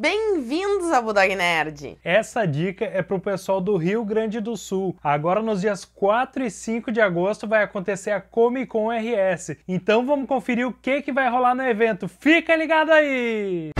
Bem-vindos ao Budog Nerd! Essa dica é pro pessoal do Rio Grande do Sul. Agora nos dias 4 e 5 de agosto vai acontecer a Comic Con RS. Então vamos conferir o que, que vai rolar no evento. Fica ligado aí!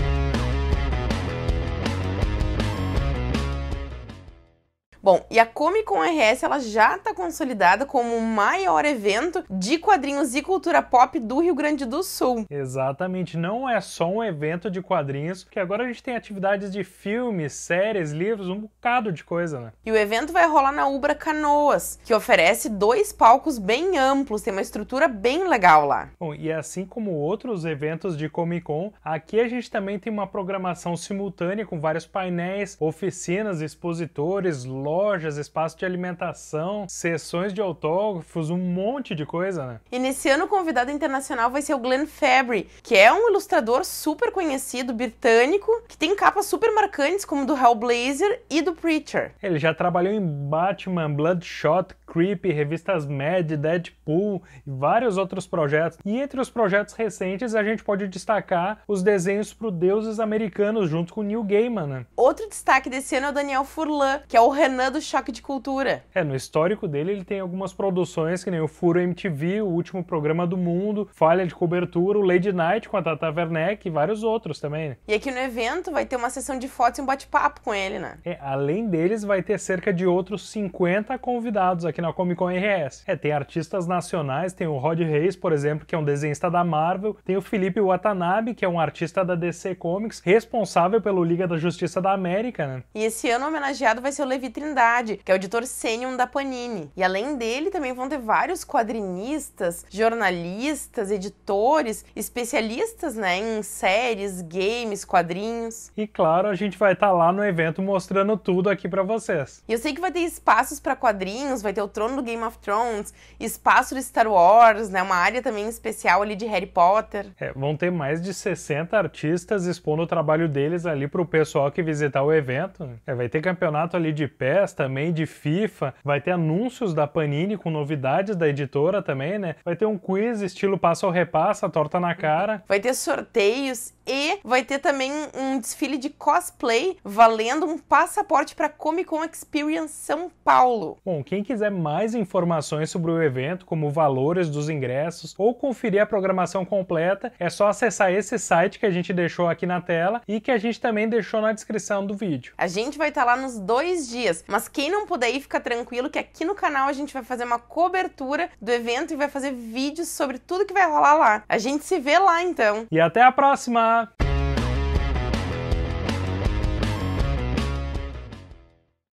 Bom, e a Comic Con RS ela já está consolidada como o maior evento de quadrinhos e cultura pop do Rio Grande do Sul. Exatamente, não é só um evento de quadrinhos, que agora a gente tem atividades de filmes, séries, livros, um bocado de coisa, né? E o evento vai rolar na Ubra Canoas, que oferece dois palcos bem amplos, tem uma estrutura bem legal lá. Bom, e assim como outros eventos de Comic Con, aqui a gente também tem uma programação simultânea com vários painéis, oficinas, expositores, lojas, espaço de alimentação, sessões de autógrafos, um monte de coisa, né? E nesse ano o convidado internacional vai ser o Glenn Fabry, que é um ilustrador super conhecido britânico, que tem capas super marcantes como do Hellblazer e do Preacher. Ele já trabalhou em Batman, Bloodshot, Creepy, revistas Mad, Deadpool e vários outros projetos. E entre os projetos recentes a gente pode destacar os desenhos para deuses americanos junto com Neil Gaiman. Né? Outro destaque desse ano é o Daniel Furlan, que é o Renan do Choque de Cultura. É, no histórico dele ele tem algumas produções que nem o Furo MTV, o último programa do mundo, Falha de Cobertura, o Lady Night com a Tata Werneck e vários outros também. Né? E aqui no evento vai ter uma sessão de fotos e um bate-papo com ele, né? É, além deles vai ter cerca de outros 50 convidados aqui na Comic Con RS. É, tem artistas nacionais, tem o Rod Reis, por exemplo, que é um desenhista da Marvel, tem o Felipe Watanabe, que é um artista da DC Comics, responsável pelo Liga da Justiça da América, né? E esse ano homenageado vai ser o Levi Trindade, que é o editor sênior da Panini. E além dele, também vão ter vários quadrinistas, jornalistas, editores, especialistas, né, em séries, games, quadrinhos. E claro, a gente vai estar tá lá no evento mostrando tudo aqui para vocês. E eu sei que vai ter espaços para quadrinhos, vai ter o trono do Game of Thrones, espaço de Star Wars, né, uma área também especial ali de Harry Potter. É, vão ter mais de 60 artistas expondo o trabalho deles ali para o pessoal que visitar o evento. É, vai ter campeonato ali de PES também, de FIFA, vai ter anúncios da Panini com novidades da editora também, né? Vai ter um quiz estilo passa ou repassa, torta na cara. Vai ter sorteios e vai ter também um desfile de cosplay valendo um passaporte para Comic Con Experience São Paulo. Bom, quem quiser mais informações sobre o evento, como valores dos ingressos ou conferir a programação completa, é só acessar esse site que a gente deixou aqui na tela e que a gente também deixou na descrição do vídeo. A gente vai estar tá lá nos dois dias, mas quem não puder ir, fica tranquilo que aqui no canal a gente vai fazer uma cobertura do evento e vai fazer vídeos sobre tudo que vai rolar lá. A gente se vê lá então. E até a próxima!